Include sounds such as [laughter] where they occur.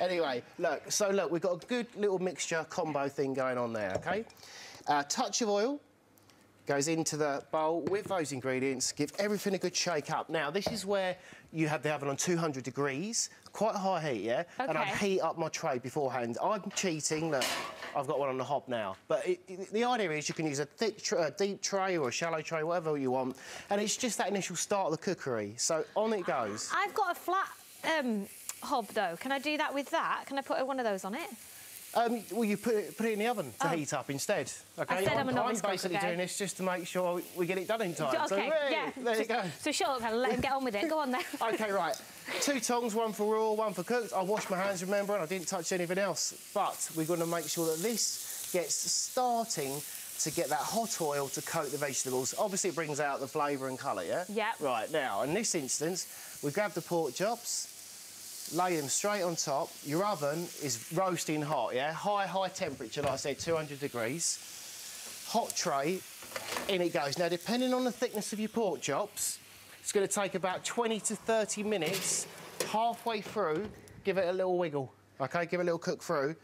Anyway, look, so look, we've got a good little mixture combo thing going on there, okay? A touch of oil goes into the bowl with those ingredients, give everything a good shake up. Now, this is where you have the oven on 200 degrees, quite high heat, yeah? Okay. And I heat up my tray beforehand. I'm cheating, look, I've got one on the hob now. But it, it- the idea is you can use a thick, tr- a deep tray or a shallow tray, whatever you want, and it's just that initial start of the cookery. So on it goes. I've got a flat um, hob though. Can I do that with that? Can I put one of those on it? Um, well, you put it, put it in the oven to Oh. heat up instead. Okay, said I'm a novice cook, basically okay? doing this just to make sure we get it done in time. so, okay, hey, yeah. there you go. So shut up and let him get on with it. Go on then. [laughs] Okay, right. Two tongs, one for raw, one for cooked. I washed my hands, remember, and I didn't touch anything else. But we're going to make sure that this gets starting to get that hot oil to coat the vegetables. Obviously, it brings out the flavour and colour, yeah? Yeah. Right, now, in this instance, we grab the pork chops, lay them straight on top. Your oven is roasting hot, yeah? High, high temperature, like I said, 200 degrees. Hot tray, in it goes. Now, depending on the thickness of your pork chops, it's going to take about 20 to 30 minutes. Halfway through, give it a little wiggle, okay? Give it a little cook through.